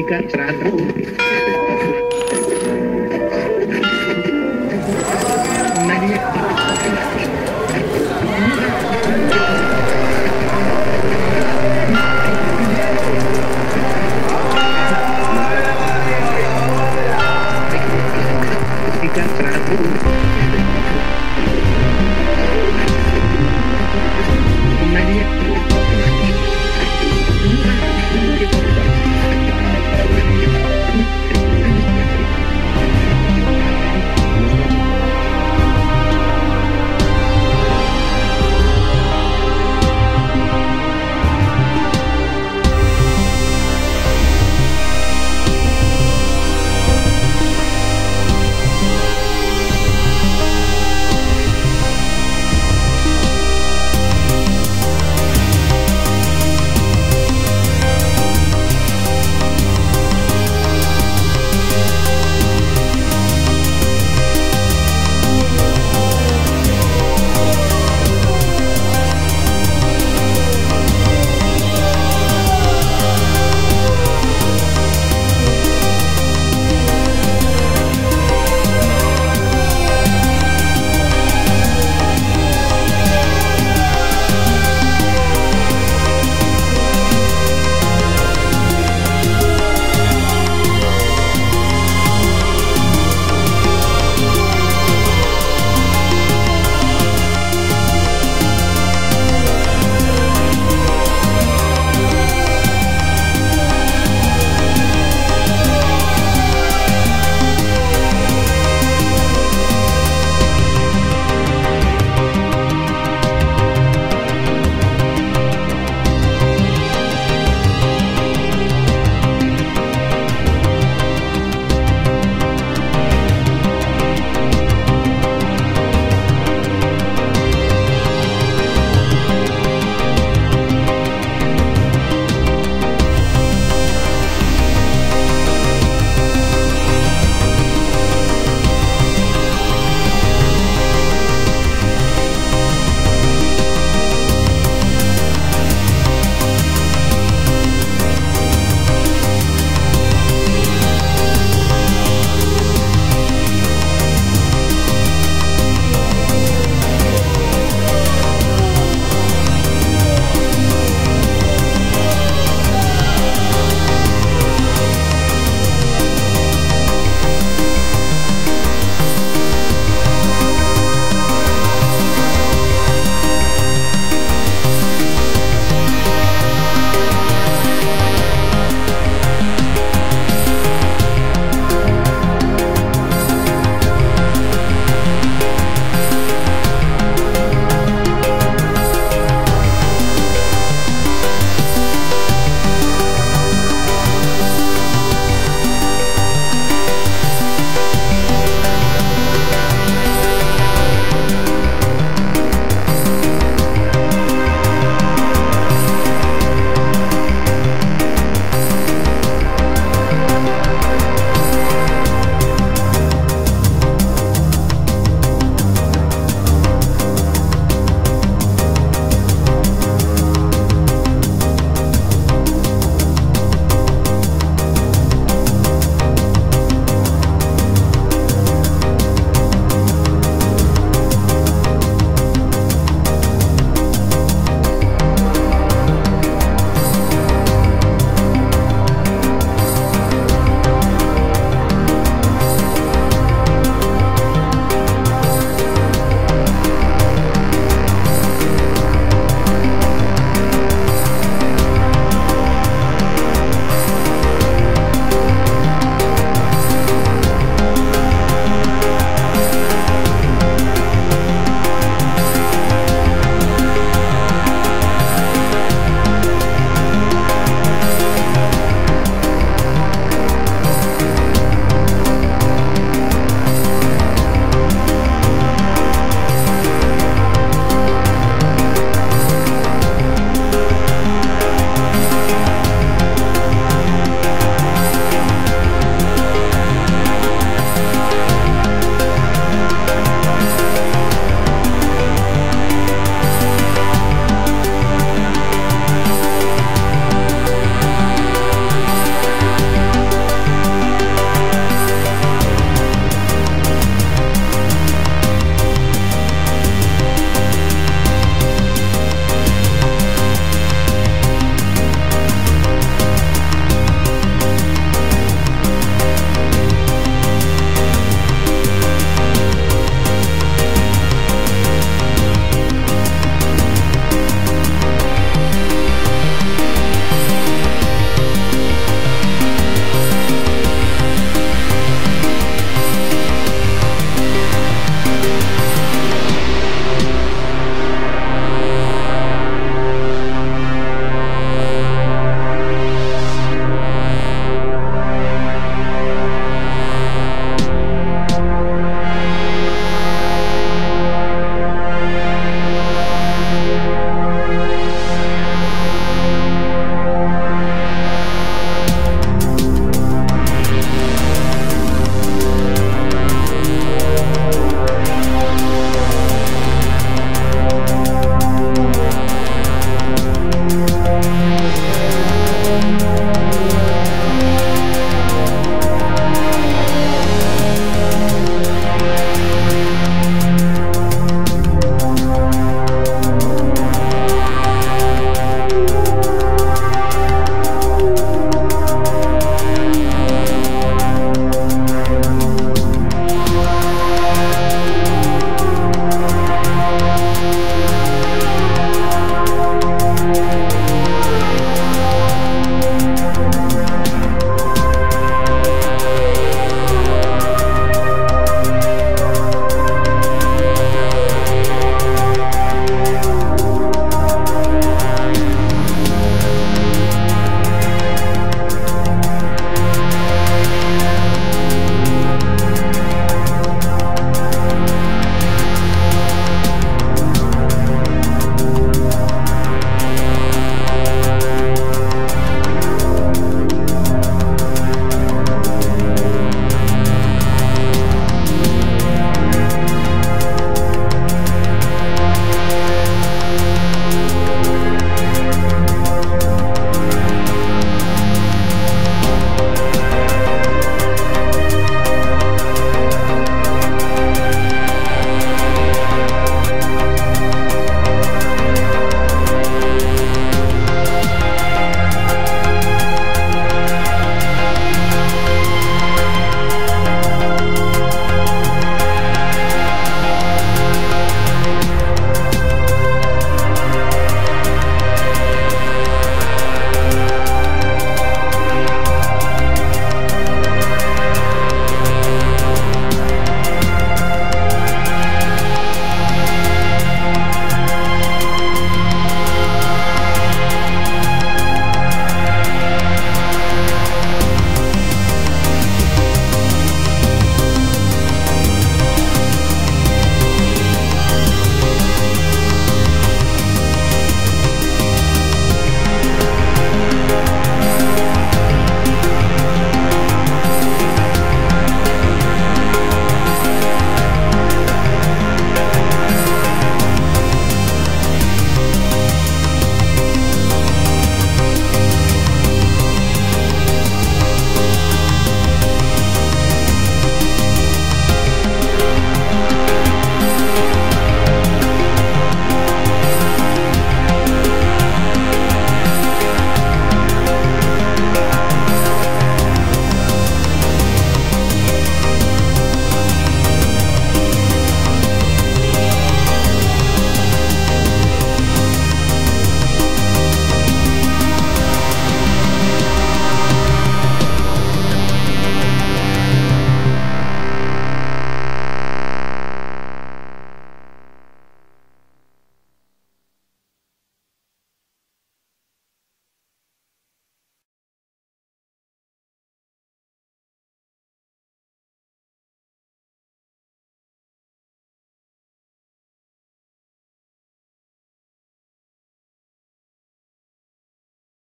ketika istirahat dulu